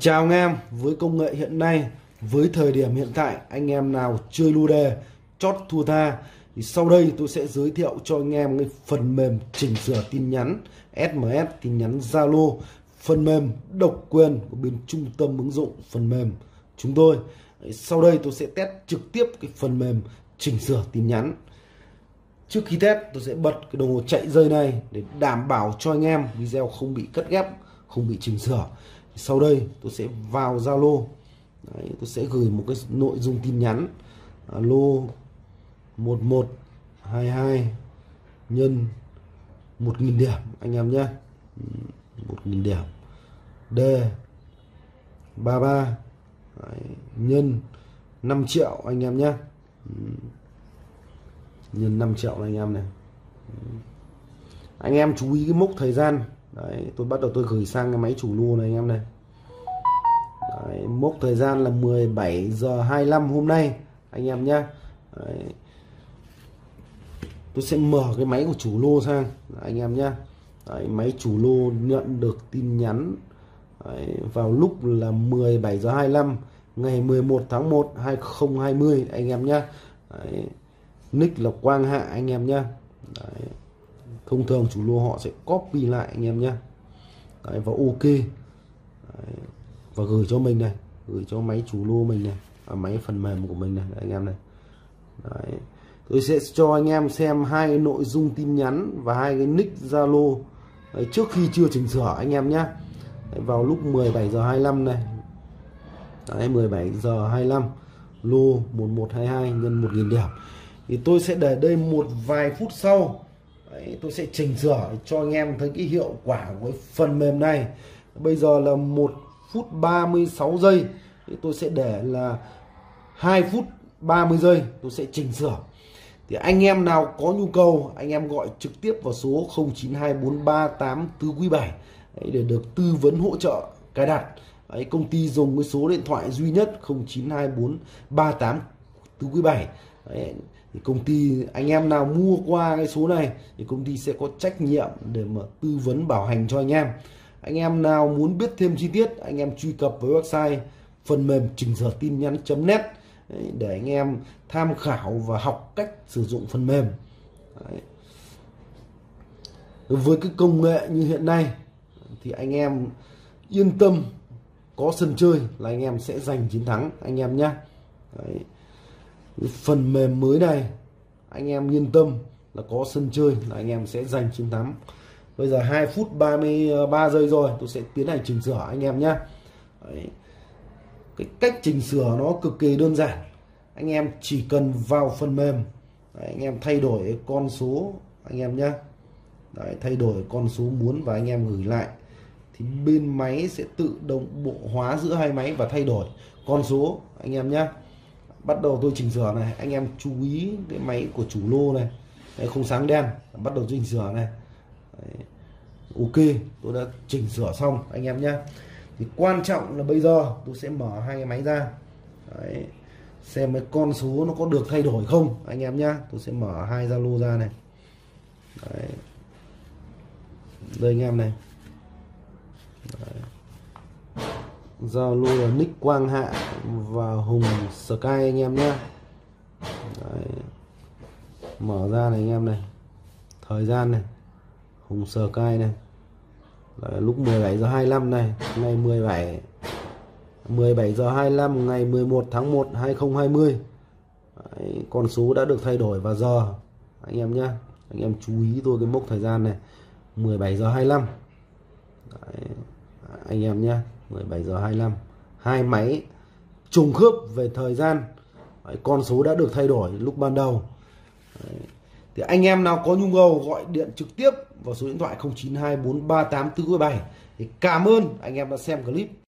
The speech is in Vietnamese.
Chào anh em, với công nghệ hiện nay, với thời điểm hiện tại, anh em nào chơi lô đề, chót thua tha, thì sau đây tôi sẽ giới thiệu cho anh em cái phần mềm chỉnh sửa tin nhắn SMS, tin nhắn Zalo, phần mềm độc quyền của bên trung tâm ứng dụng phần mềm chúng tôi. Sau đây tôi sẽ test trực tiếp cái phần mềm chỉnh sửa tin nhắn. Trước khi test tôi sẽ bật cái đồng hồ chạy dây này để đảm bảo cho anh em video không bị cắt ghép, không bị chỉnh sửa. Sau đây tôi sẽ vào Zalo. Đấy, tôi sẽ gửi một cái nội dung tin nhắn. À, lô 1122 nhân 1.000 điểm anh em nhé. Ừ, 1.000 điểm. D 33 Đấy, nhân 5 triệu anh em nhé. Ừ, nhân 5 triệu này anh em này. Ừ. Anh em chú ý cái mốc thời gian. Đấy, tôi bắt đầu tôi gửi sang cái máy chủ lô này anh em này. Đấy, mốc thời gian là 17 giờ 25 hôm nay anh em nhá. Đấy. tôi sẽ mở cái máy của chủ lô sang anh em nhá. Đấy, máy chủ lô nhận được tin nhắn. Đấy, vào lúc là 17 giờ 25 ngày 11 tháng 1 2020 anh em nhá. Đấy. nick là Quang Hạ anh em nhá. Đấy thông thường chủ lô họ sẽ copy lại anh em nhé Đấy, và ok. Đấy, và gửi cho mình này gửi cho máy chủ lô mình này à, máy phần mềm của mình này. Anh em này. Đấy. tôi sẽ cho anh em xem hai cái nội dung tin nhắn và hai cái nick zalo. Trước khi chưa chỉnh sửa anh em nhé Đấy, vào lúc 17 giờ 25 này. Đấy, 17 giờ 25 lô 1122 nhân 1.000 điểm. Thì tôi sẽ để đây một vài phút sau. Đấy, tôi sẽ chỉnh sửa cho anh em thấy cái hiệu quả của cái phần mềm này. Bây giờ là một phút 36 giây. Thì tôi sẽ để là 2 phút 30 giây tôi sẽ chỉnh sửa. Thì anh em nào có nhu cầu anh em gọi trực tiếp vào số 092438 tư quý 7 Đấy, để được tư vấn hỗ trợ cài đặt. Đấy, công ty dùng cái số điện thoại duy nhất 092438 tư quý 7 Đấy, thì công ty anh em nào mua qua cái số này thì công ty sẽ có trách nhiệm để mà tư vấn bảo hành cho anh em. Anh em nào muốn biết thêm chi tiết anh em truy cập với website phần mềm chỉnh sửa tin nhắn.net để anh em tham khảo và học cách sử dụng phần mềm. Đấy. với cái công nghệ như hiện nay thì anh em yên tâm có sân chơi là anh em sẽ giành chiến thắng anh em nhé Đấy phần mềm mới này anh em yên tâm là có sân chơi là anh em sẽ giành chiến thắng. Bây giờ 2 phút 33 à, giây rồi tôi sẽ tiến hành chỉnh sửa anh em nhé cái cách chỉnh sửa nó cực kỳ đơn giản. Anh em chỉ cần vào phần mềm Đấy, anh em thay đổi con số anh em nhé Đấy, thay đổi con số muốn và anh em gửi lại. Thì bên máy sẽ tự động bộ hóa giữa hai máy và thay đổi con số anh em nhé bắt đầu tôi chỉnh sửa này anh em chú ý cái máy của chủ lô này Đấy, không sáng đen bắt đầu chỉnh sửa này Đấy. ok tôi đã chỉnh sửa xong anh em nhé thì quan trọng là bây giờ tôi sẽ mở hai cái máy ra Đấy. xem cái con số nó có được thay đổi không anh em nhé tôi sẽ mở hai zalo ra này Đấy. đây anh em này Đấy. Zalo là nick Quang Hạ và Hùng Sky anh em nhé. Đấy. mở ra này anh em này. Thời gian này. Hùng Sky này. Đấy, lúc 17 giờ 25 này. Ngày 17 17 giờ 25 ngày 11 tháng 1 2020 Đấy, con số đã được thay đổi và giờ. Anh em nhé. Anh em chú ý tôi cái mốc thời gian này. 17 giờ 25 Đấy, anh em nhé. 17 giờ 25 hai máy trùng khớp về thời gian. Đấy, con số đã được thay đổi lúc ban đầu. Đấy. thì anh em nào có nhu cầu gọi điện trực tiếp vào số điện thoại 0924384447 thì cảm ơn anh em đã xem clip.